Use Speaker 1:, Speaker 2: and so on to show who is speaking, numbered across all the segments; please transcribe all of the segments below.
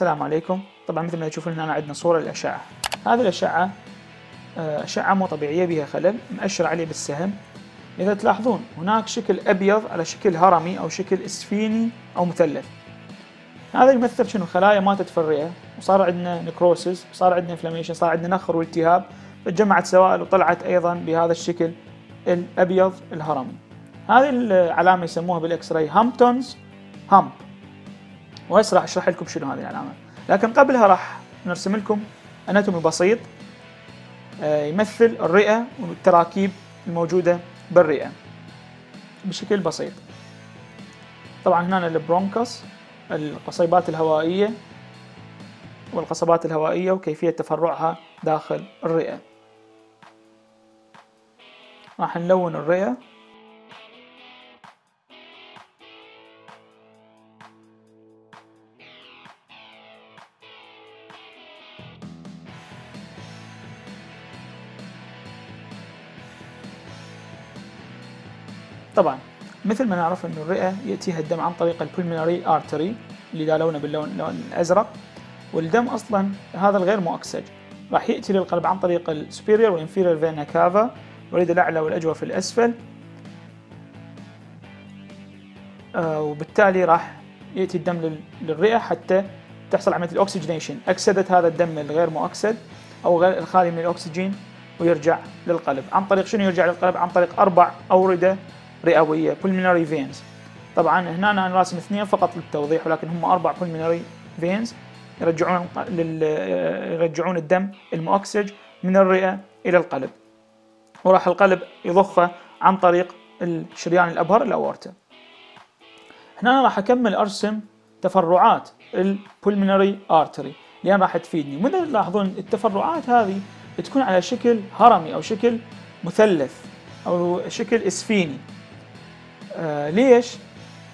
Speaker 1: السلام عليكم. طبعا مثل ما تشوفون هنا عندنا صورة للأشعة هذه الأشعة آه، أشعة مو طبيعية بها خلل مأشر عليه بالسهم. إذا تلاحظون هناك شكل أبيض على شكل هرمي أو شكل إسفيني أو مثلث. هذا يمثل شنو؟ خلايا ماتت في الرئة وصار عندنا necrosis صار عندنا inflammation صار عندنا نخر والتهاب. فتجمعت سوائل وطلعت أيضا بهذا الشكل الأبيض الهرمي. هذه العلامة يسموها بال X-ray Hampton's hump وهسه راح أشرح لكم شنو هذه العلامة. لكن قبلها راح نرسم لكم anatomy بسيط آه، يمثل الرئة والتراكيب الموجودة بالرئة بشكل بسيط. طبعا هنا ال bronchus القصيبات الهوائية والقصبات الهوائية وكيفية تفرعها داخل الرئة. راح نلون الرئة. طبعا مثل ما نعرف أن الرئة يأتيها الدم عن طريق ال pulmonary artery اللي لونه باللون اللون الأزرق والدم أصلا هذا الغير مؤكسج. راح يأتي للقلب عن طريق ال superior وال inferior vena cava والوريد الأعلى والأجوف الأسفل. آه وبالتالي راح يأتي الدم للرئة حتى تحصل عملية ال oxygenation أكسدة هذا الدم الغير مؤكسد أو غير الخالي من الأكسجين ويرجع للقلب. عن طريق شنو يرجع للقلب؟ عن طريق أربع أوردة رئوية pulmonary veins. طبعا هنا أنا راسم اثنين فقط للتوضيح ولكن هم أربع pulmonary veins يرجعون لل... يرجعون الدم المؤكسج من الرئة إلى القلب. وراح القلب يضخه عن طريق الشريان الأبهر الأورتا هنا راح أكمل أرسم تفرعات ال pulmonary artery لأن راح تفيدني. ومن تلاحظون التفرعات هذه تكون على شكل هرمي أو شكل مثلث أو شكل إسفيني. آه ليش؟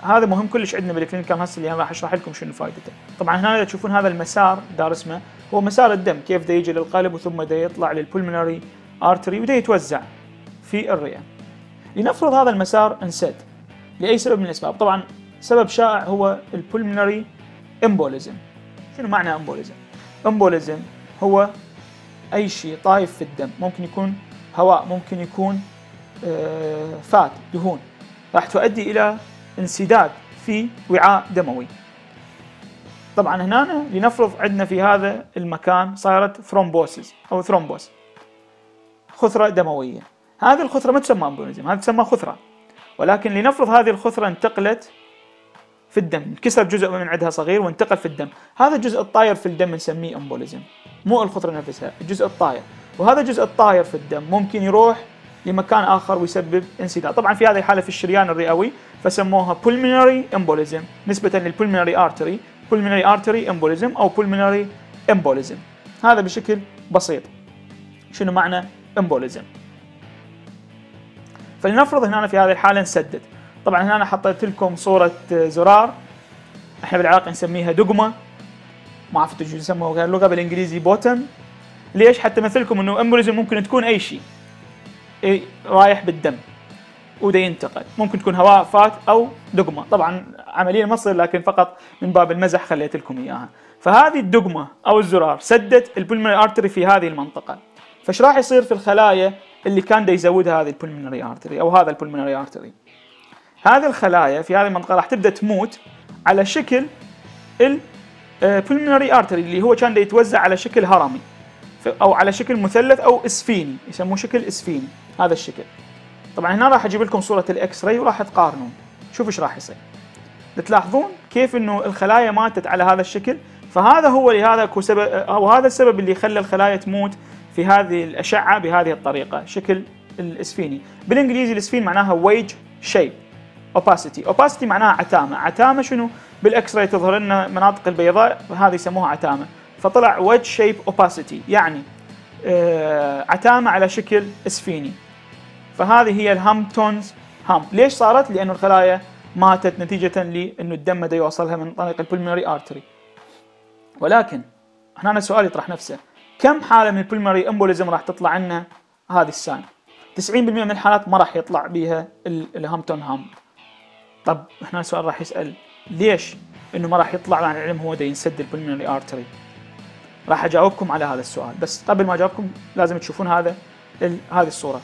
Speaker 1: هذا مهم كلش عندنا بال clinical هسه اللي أنا راح أشرح لكم شنو فائدته. طبعا هنا تشوفون هذا المسار دا أرسمه هو مسار الدم كيف دا يجي للقلب وثم دا يطلع لل pulmonary artery ودا يتوزع في الرئة. لنفرض هذا المسار انسد لأي سبب من الأسباب، طبعا سبب شائع هو ال pulmonary embolism. شنو معنى embolism؟ embolism هو أي شيء طايف في الدم، ممكن يكون هواء، ممكن يكون آه fat، دهون، راح تؤدي إلى انسداد في وعاء دموي. طبعا هنا لنفرض عندنا في هذا المكان صارت thrombosis أو thrombus خثرة دموية. هذه الخثرة ما تسمى embolism هذه تسمى خثرة. ولكن لنفرض هذه الخثرة انتقلت في الدم انكسر جزء من عندها صغير وانتقل في الدم. هذا الجزء الطاير في الدم نسميه امبوليزم مو الخثرة نفسها الجزء الطاير. وهذا الجزء الطاير في الدم ممكن يروح لمكان آخر ويسبب انسداد. طبعا في هذه الحالة في الشريان الرئوي فسموها pulmonary embolism نسبة للpulmonary artery pulmonary artery embolism أو pulmonary embolism. هذا بشكل بسيط. شنو معنى embolism فلنفرض هنا في هذه الحالة نسدد. طبعا هنا حطيت لكم صورة زرار. إحنا بالعراق نسميها دقمة ما عرفت شو يسموها. اللغة بالانجليزي بوتن ليش؟ حتى مثلكم إنه embolism ممكن تكون أي شيء. رايح بالدم. وده ينتقل ممكن تكون هواء فات أو دقمة. طبعا عملية ما تصير لكن فقط من باب المزح خليت لكم إياها. فهذه الدقمة أو الزرار سدت ال pulmonary artery في هذه المنطقة. فايش راح يصير في الخلايا اللي كان دا يزودها هذه ال pulmonary artery أو هذا ال pulmonary artery هذه الخلايا في هذه المنطقة راح تبدأ تموت على شكل ال pulmonary artery اللي هو كان دا يتوزع على شكل هرمي. أو على شكل مثلث أو إسفيني. يسموه شكل إسفيني. هذا الشكل. طبعا هنا راح أجيب لكم صورة ال X-ray وراح تقارنون. شوف إيش راح يصير. تلاحظون كيف إنه الخلايا ماتت على هذا الشكل؟ فهذا هو لهذا اكو سبب أو هذا السبب اللي خلى الخلايا تموت في هذه الأشعة بهذه الطريقة شكل الإسفيني. بالإنجليزي الإسفين معناها wedge shape opacity. opacity معناها عتامة. عتامة شنو؟ بال X-ray تظهر لنا مناطق البيضاء هذه يسموها عتامة. فطلع wedge shape opacity يعني آه عتامة على شكل إسفيني. فهذه هي ال Hampton's hump. ليش صارت؟ لأنه الخلايا ماتت نتيجة لأنه الدم ما يوصلها من طريق ال pulmonary artery ولكن هنا السؤال يطرح نفسه. كم حالة من ال pulmonary embolism راح تطلع لنا هذه ال sign 90% من الحالات ما راح يطلع بها ال Hampton hump. طب هنا السؤال راح يسأل ليش إنه ما راح يطلع مع العلم هو ده ينسد ال pulmonary artery راح أجاوبكم على هذا السؤال. بس قبل ما أجاوبكم لازم تشوفون هذا هذه الصورة.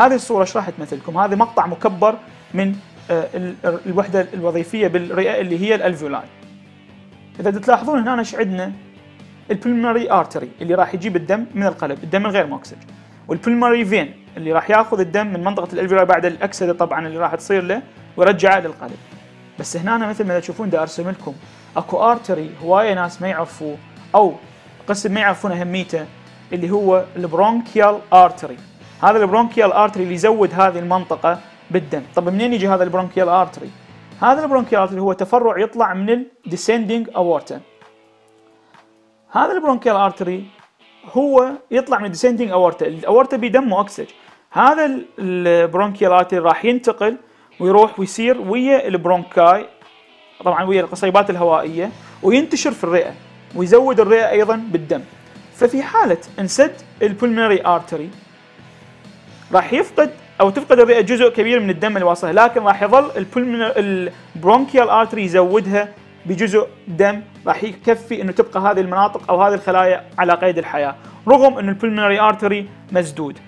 Speaker 1: هذه الصورة إيش راح تمثلكم؟ هذه مقطع مكبر من آه، الوحدة الوظيفية بالرئة اللي هي ال alveoli. إذا تلاحظون هنا إيش عندنا؟ ال pulmonary artery اللي راح يجيب الدم من القلب الدم الغير مؤكسج وال pulmonary vein اللي راح ياخذ الدم من منطقة ال alveoli بعد الأكسدة طبعا اللي راح تصير له ويرجعه للقلب. بس هنا أنا مثل ما تشوفون دا أرسم لكم أكو artery هواية ناس ما يعرفوه أو قسم ما يعرفون اهميته اللي هو ال bronchial artery هذا ال bronchial artery اللي يزود هذه المنطقة بالدم. طب منين يجي هذا ال bronchial artery هذا ال bronchial artery هو تفرع يطلع من ال descending aorta هذا ال bronchial artery هو يطلع من ال descending aorta الاورتا بدم مؤكسج هذا ال bronchial artery راح ينتقل ويروح ويصير ويا ال bronchi طبعا ويا القصيبات الهوائية وينتشر في الرئة ويزود الرئة أيضا بالدم. ففي حالة انسد ال pulmonary artery راح يفقد أو تفقد الرئه جزء كبير من الدم اللي واصلها لكن راح يظل ال bronchial artery يزودها بجزء دم راح يكفي إنه تبقى هذه المناطق أو هذه الخلايا على قيد الحياة رغم إنه ال pulmonary artery مسدود.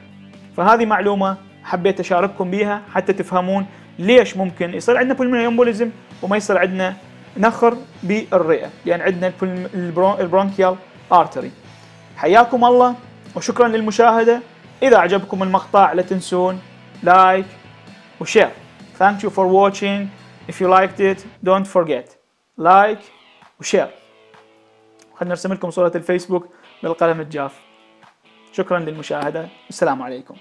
Speaker 1: فهذه معلومة حبيت أشارككم بها حتى تفهمون ليش ممكن يصير عندنا pulmonary embolism وما يصير عندنا نخر بالرئة لأن عندنا ال bronchial artery حياكم الله وشكرا للمشاهدة. إذا عجبكم المقطع لا تنسون like و share Thank you for watching. If you liked it, don't forget. Like و share خلنا نرسم لكم صورة الفيسبوك بالقلم الجاف. شكرا للمشاهدة. السلام عليكم.